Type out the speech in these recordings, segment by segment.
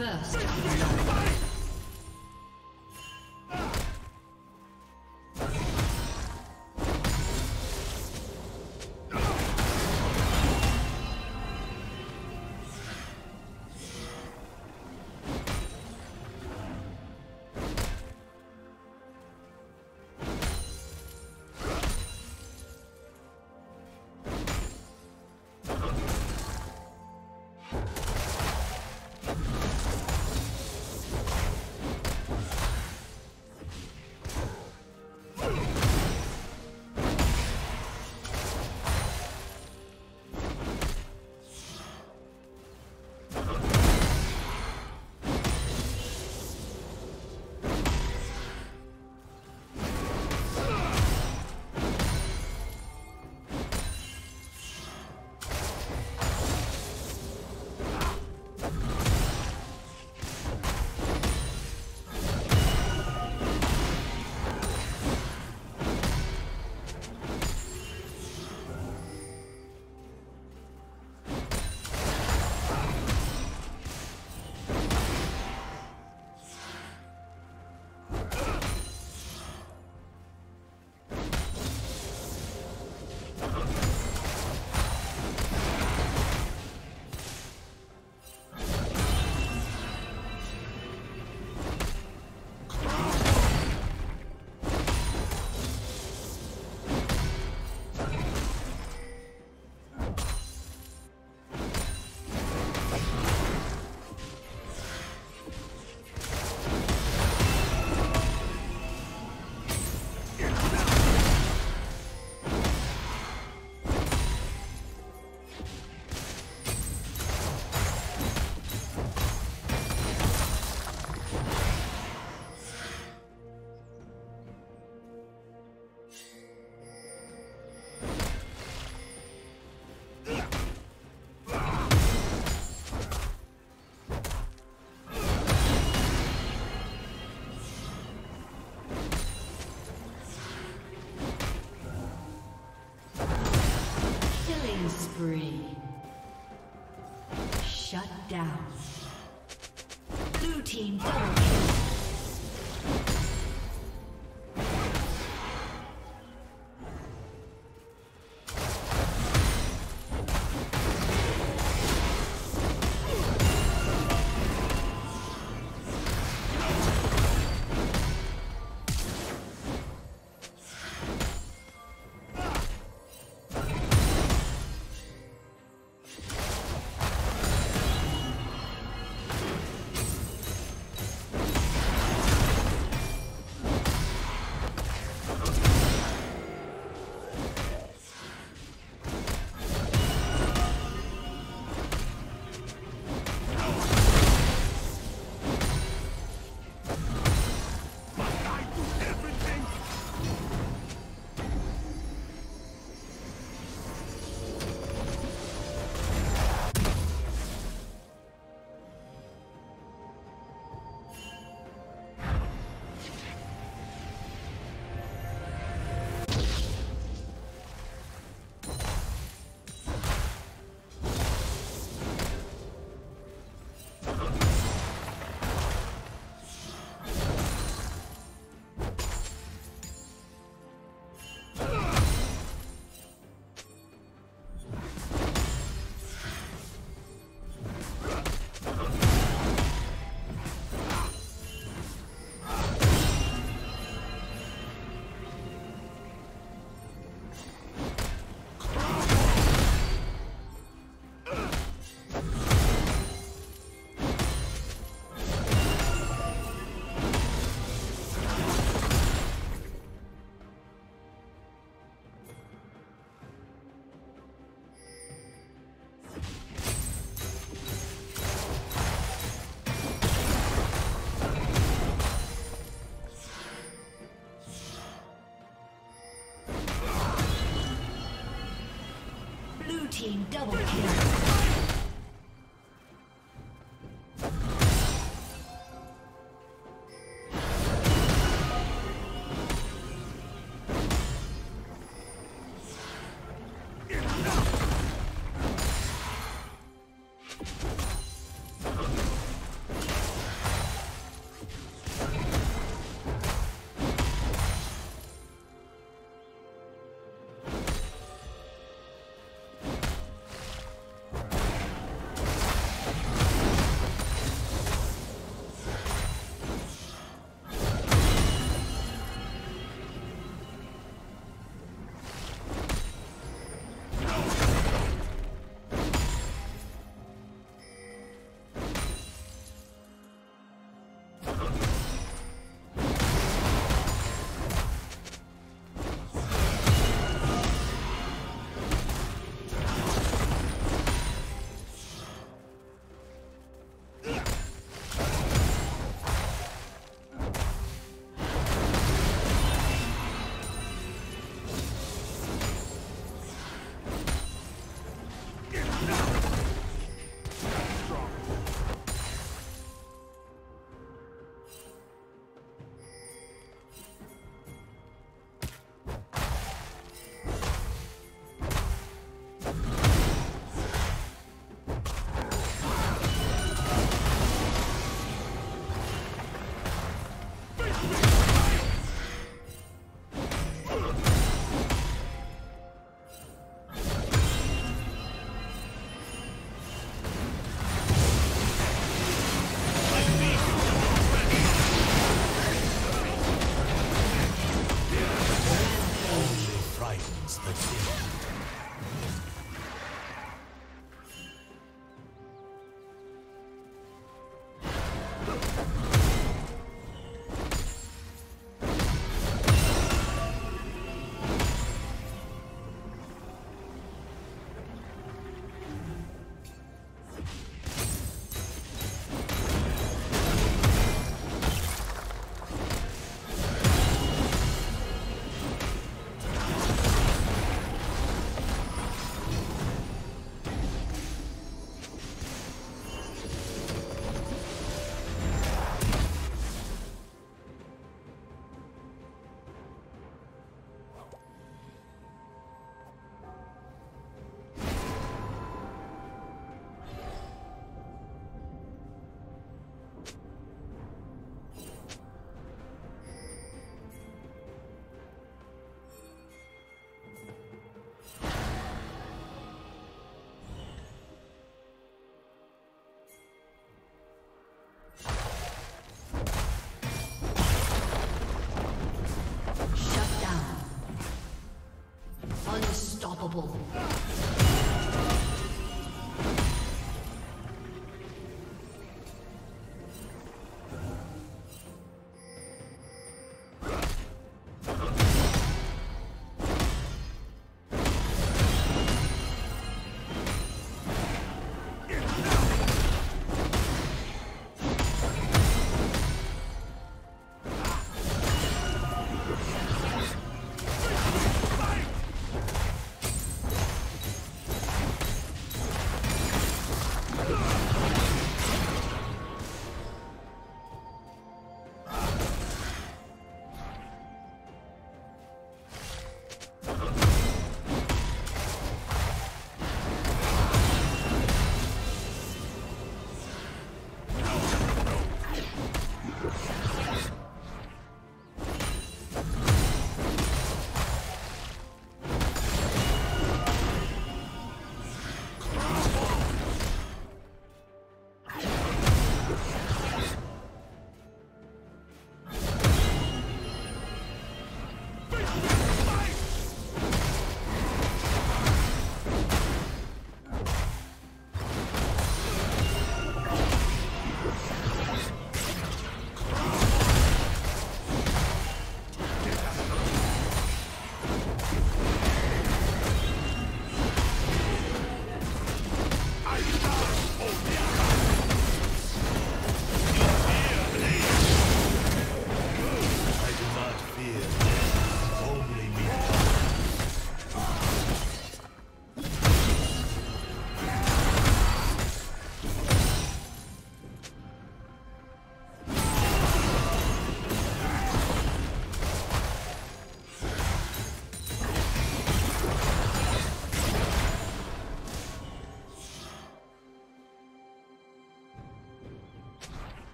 First team double kill.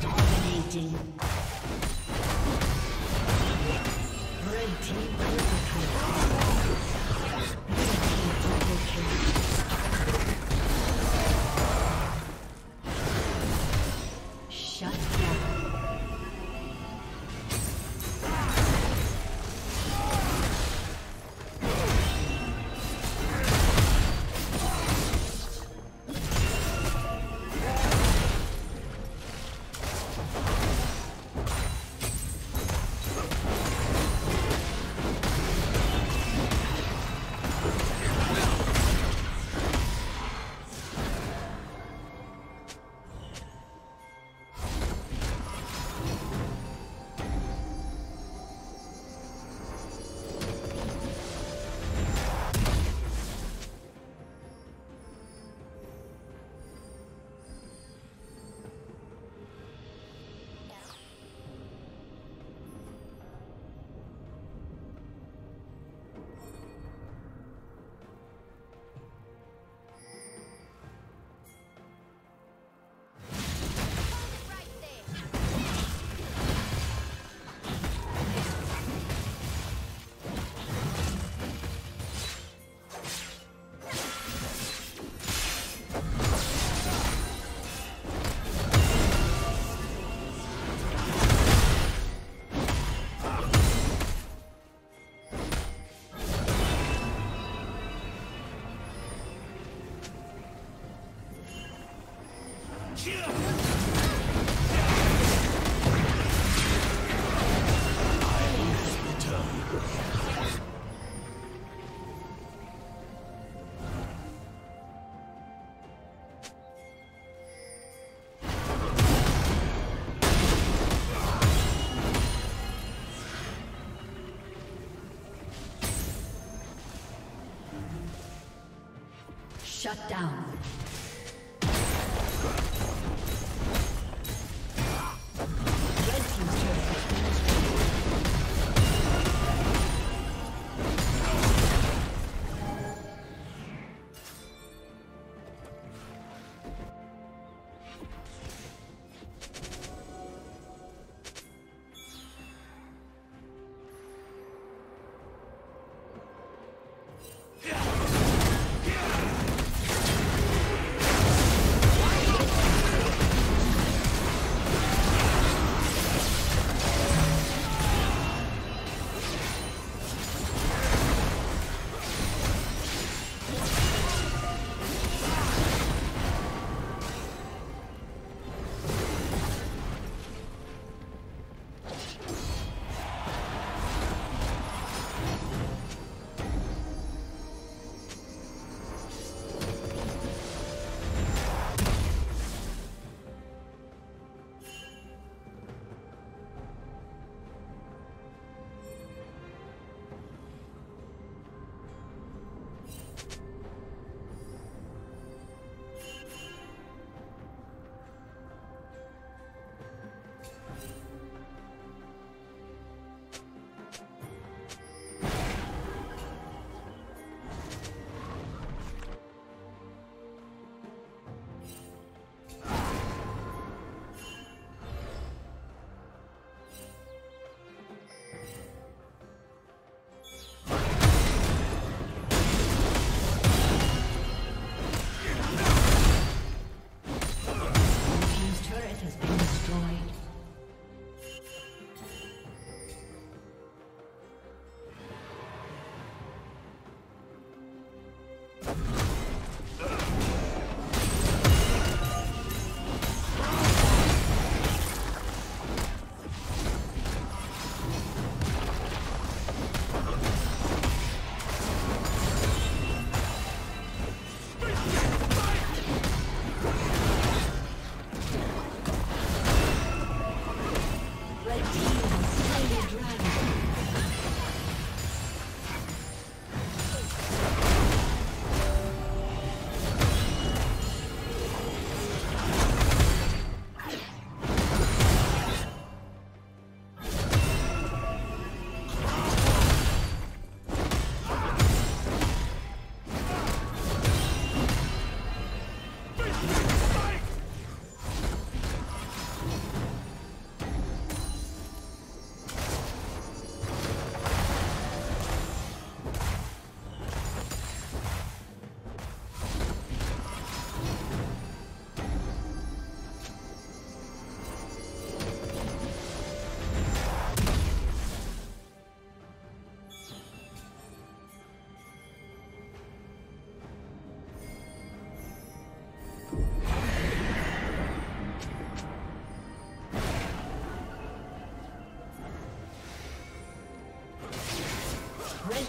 Dominating. Shut down.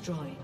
Destroyed.